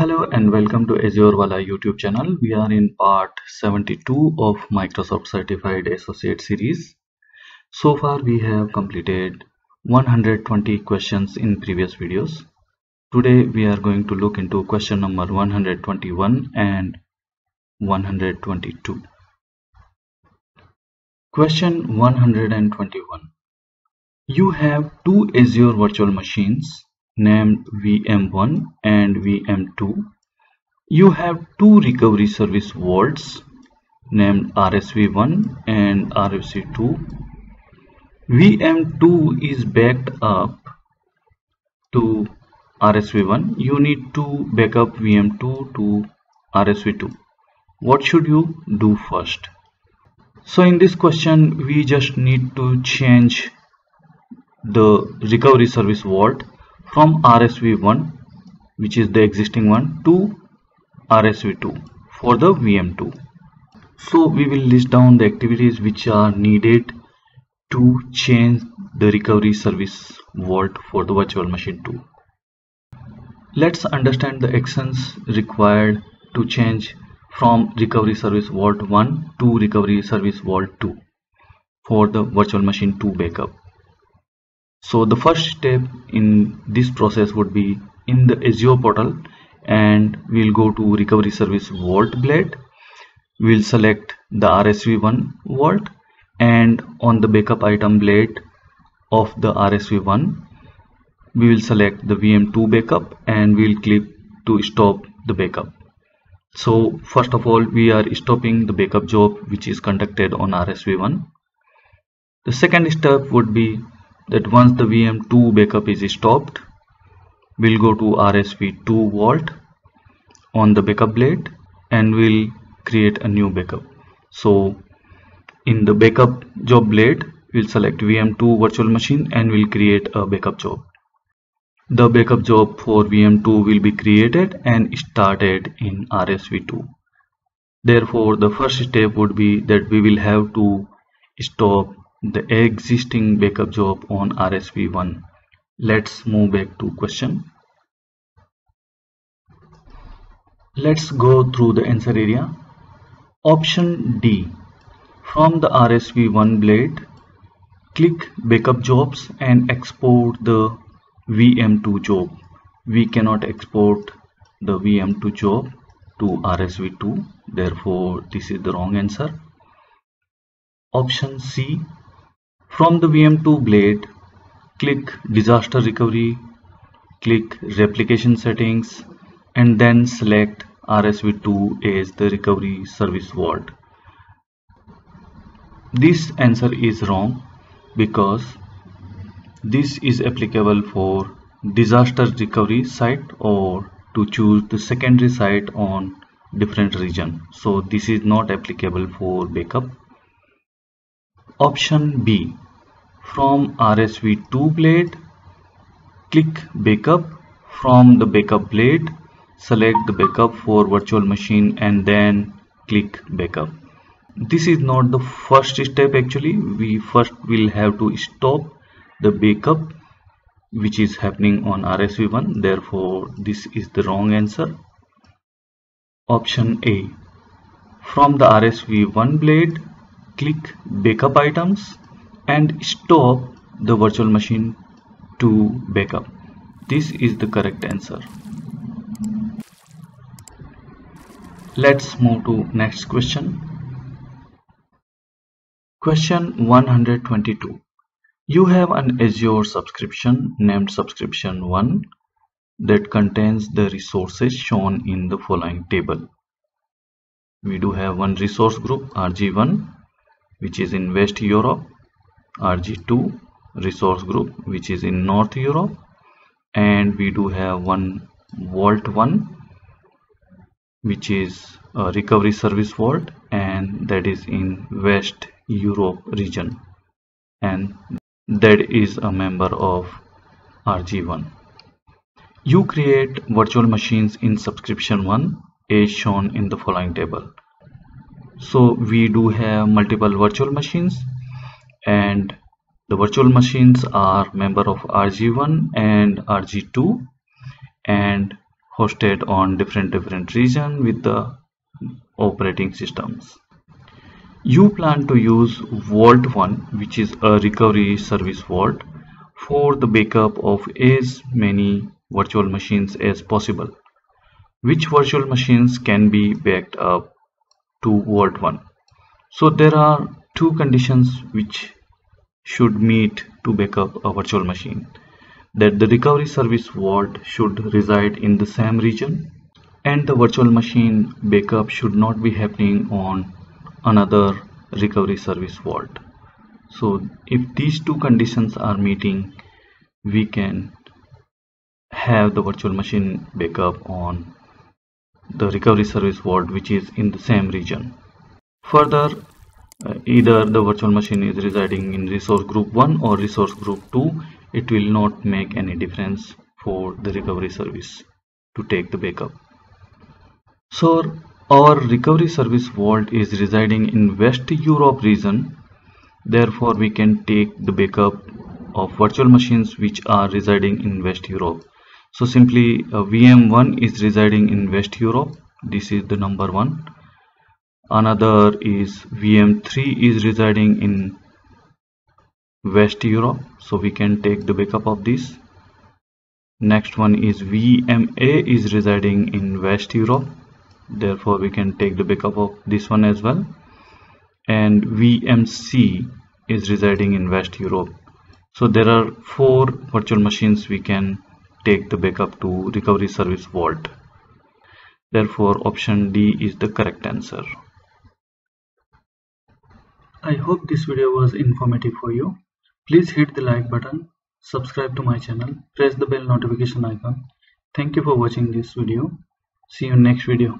Hello and welcome to Azure Wala YouTube channel. We are in part 72 of Microsoft Certified Associate series. So far we have completed 120 questions in previous videos. Today we are going to look into question number 121 and 122. Question 121. You have two Azure virtual machines named VM1 and VM2. You have two recovery service vaults named RSV1 and RSV2. VM2 is backed up to RSV1. You need to back up VM2 to RSV2. What should you do first? So in this question, we just need to change the recovery service vault from RSV1 which is the existing one to RSV2 for the VM2. So we will list down the activities which are needed to change the recovery service vault for the virtual machine 2. Let's understand the actions required to change from recovery service vault 1 to recovery service vault 2 for the virtual machine 2 backup. So the first step in this process would be in the Azure portal and we'll go to recovery service vault blade. We'll select the RSV1 vault and on the backup item blade of the RSV1 we will select the VM2 backup and we'll click to stop the backup. So first of all we are stopping the backup job which is conducted on RSV1. The second step would be that once the VM2 backup is stopped we'll go to RSV2 vault on the backup blade and we'll create a new backup. So in the backup job blade we'll select VM2 virtual machine and we'll create a backup job. The backup job for VM2 will be created and started in RSV2 therefore the first step would be that we will have to stop the existing backup job on RSV1. Let's move back to question. Let's go through the answer area. Option D. From the RSV1 blade, click backup jobs and export the VM2 job. We cannot export the VM2 job to RSV2. Therefore, this is the wrong answer. Option C from the VM2 blade, click disaster recovery, click replication settings and then select RSV2 as the recovery service vault. This answer is wrong because this is applicable for disaster recovery site or to choose the secondary site on different region. So this is not applicable for backup Option B. From RSV2 blade, click Backup. From the Backup blade, select the Backup for virtual machine and then click Backup. This is not the first step actually. We first will have to stop the backup which is happening on RSV1. Therefore, this is the wrong answer. Option A. From the RSV1 blade, click backup items and stop the virtual machine to backup this is the correct answer. Let's move to next question. Question 122 you have an azure subscription named subscription 1 that contains the resources shown in the following table. We do have one resource group rg1 which is in West Europe, RG2 resource group which is in North Europe. And we do have one vault 1 which is a recovery service vault and that is in West Europe region. And that is a member of RG1. You create virtual machines in subscription 1 as shown in the following table. So we do have multiple virtual machines and the virtual machines are member of rg1 and rg2 and hosted on different different region with the operating systems. You plan to use Vault 1 which is a recovery service vault for the backup of as many virtual machines as possible. Which virtual machines can be backed up to Vault 1? So there are two conditions which should meet to backup a virtual machine. That the recovery service vault should reside in the same region and the virtual machine backup should not be happening on another recovery service vault so if these two conditions are meeting we can have the virtual machine backup on the recovery service vault which is in the same region further uh, either the virtual machine is residing in resource group 1 or resource group 2 it will not make any difference for the recovery service to take the backup so our recovery service vault is residing in West Europe region. Therefore, we can take the backup of virtual machines which are residing in West Europe. So simply uh, VM1 is residing in West Europe. This is the number one. Another is VM3 is residing in West Europe. So we can take the backup of this. Next one is VMA is residing in West Europe therefore we can take the backup of this one as well and VMC is residing in West Europe so there are four virtual machines we can take the backup to recovery service vault therefore option D is the correct answer I hope this video was informative for you. Please hit the like button subscribe to my channel press the bell notification icon. Thank you for watching this video. See you next video